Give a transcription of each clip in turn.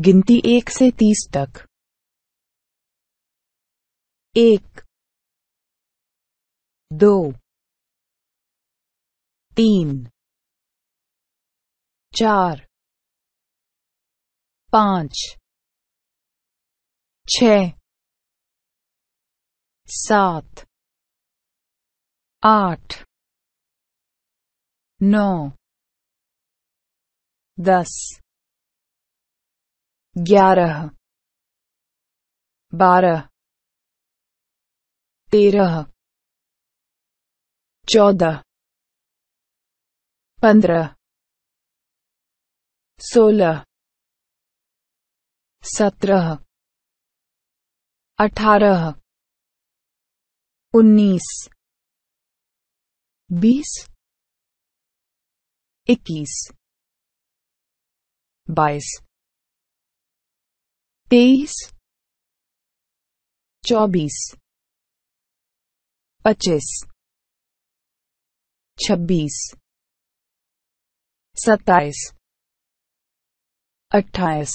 गिनती एक से तीस तक। एक। दो। तीन। चार। पाँच। छ। सात। आठ। नौ। दस। ग्यारह बारह तेरह चौदह पंद्रह सोलह सत्रह अठारह उन्नीस बीस इक्कीस बाईस। तेईस चौबीस पच्चीस छब्बीस सत्ताईस अट्ठाईस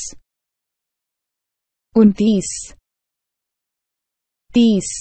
उनतीस तीस